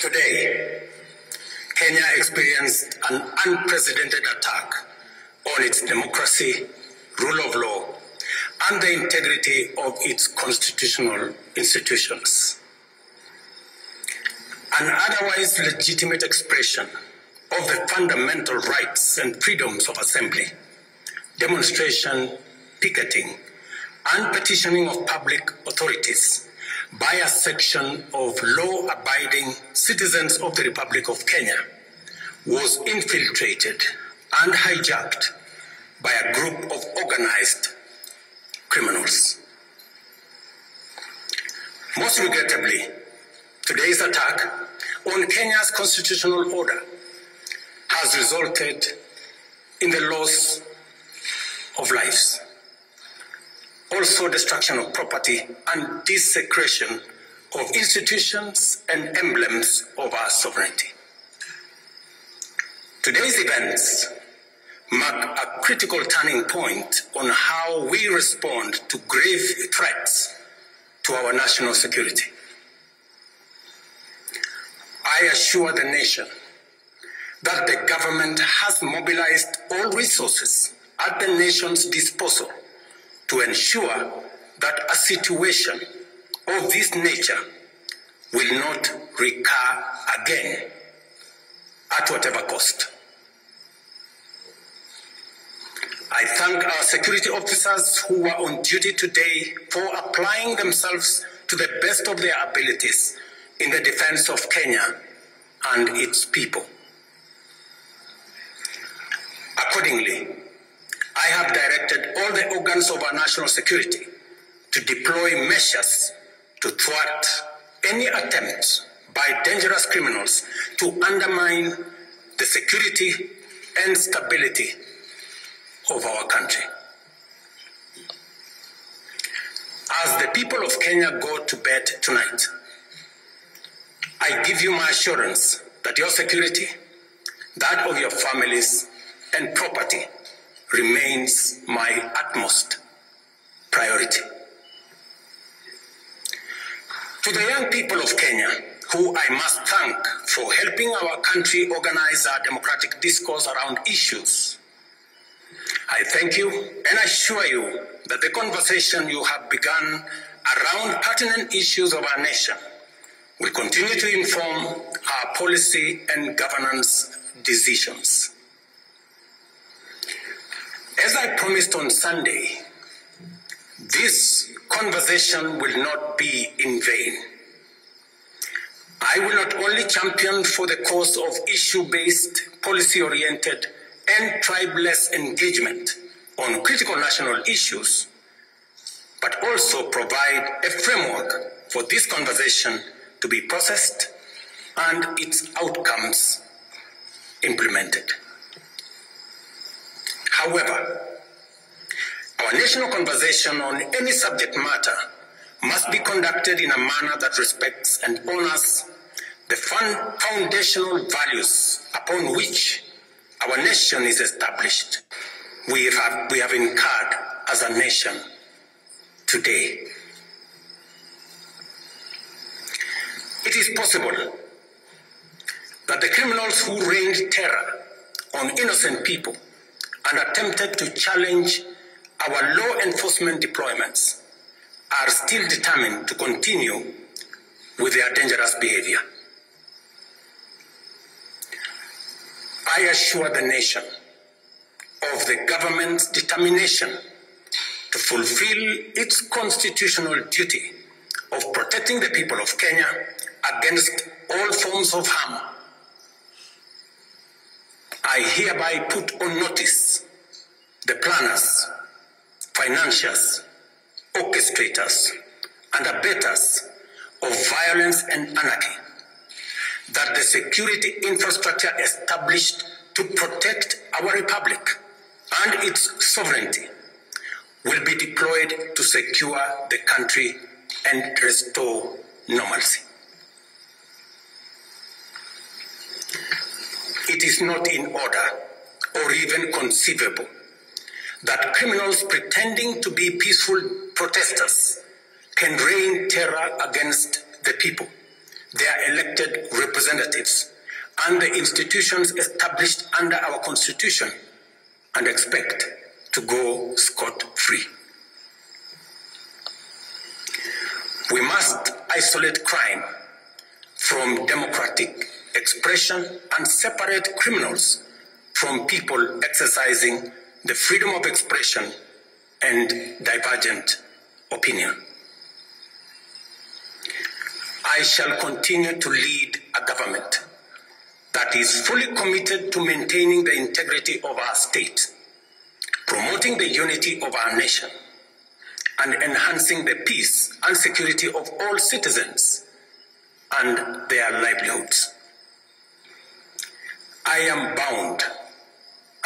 Today, Kenya experienced an unprecedented attack on its democracy, rule of law, and the integrity of its constitutional institutions. An otherwise legitimate expression of the fundamental rights and freedoms of assembly, demonstration, picketing, and petitioning of public authorities by a section of law abiding citizens of the Republic of Kenya was infiltrated and hijacked by a group of organized criminals. Most regrettably, today's attack on Kenya's constitutional order has resulted in the loss of lives also destruction of property and desecration of institutions and emblems of our sovereignty. Today's events mark a critical turning point on how we respond to grave threats to our national security. I assure the nation that the government has mobilized all resources at the nation's disposal to ensure that a situation of this nature will not recur again at whatever cost. I thank our security officers who were on duty today for applying themselves to the best of their abilities in the defense of Kenya and its people. Accordingly, I have directed all the organs of our national security to deploy measures to thwart any attempt by dangerous criminals to undermine the security and stability of our country. As the people of Kenya go to bed tonight, I give you my assurance that your security, that of your families, and property remains my utmost priority. To the young people of Kenya, who I must thank for helping our country organize our democratic discourse around issues, I thank you and assure you that the conversation you have begun around pertinent issues of our nation will continue to inform our policy and governance decisions. As I promised on Sunday, this conversation will not be in vain. I will not only champion for the cause of issue based, policy oriented, and tribeless engagement on critical national issues, but also provide a framework for this conversation to be processed and its outcomes implemented. However, our national conversation on any subject matter must be conducted in a manner that respects and honors the foundational values upon which our nation is established. We have, we have incurred as a nation today. It is possible that the criminals who rained terror on innocent people and attempted to challenge our law enforcement deployments are still determined to continue with their dangerous behavior. I assure the nation of the government's determination to fulfill its constitutional duty of protecting the people of Kenya against all forms of harm. I hereby put on notice the planners, financiers, orchestrators, and abettors of violence and anarchy that the security infrastructure established to protect our republic and its sovereignty will be deployed to secure the country and restore normalcy. It is not in order or even conceivable that criminals pretending to be peaceful protesters can rain terror against the people, their elected representatives, and the institutions established under our Constitution and expect to go scot free. We must isolate crime from democratic expression and separate criminals from people exercising the freedom of expression and divergent opinion. I shall continue to lead a government that is fully committed to maintaining the integrity of our state, promoting the unity of our nation, and enhancing the peace and security of all citizens and their livelihoods. I am bound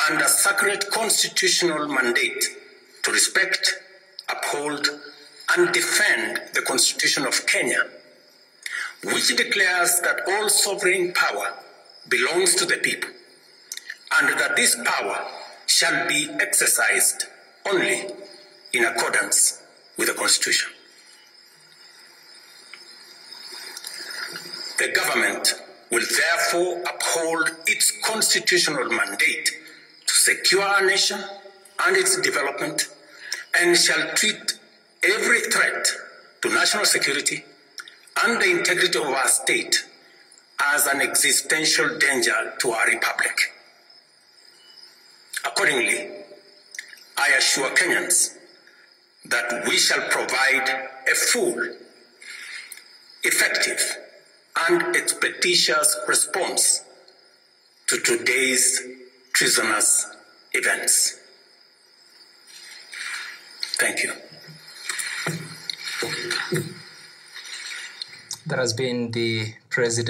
under sacred constitutional mandate to respect, uphold, and defend the Constitution of Kenya, which declares that all sovereign power belongs to the people, and that this power shall be exercised only in accordance with the Constitution. The government will therefore uphold its constitutional mandate to secure our nation and its development and shall treat every threat to national security and the integrity of our state as an existential danger to our republic. Accordingly, I assure Kenyans that we shall provide a full, effective, and expeditious response to today's treasonous events. Thank you. That has been the president.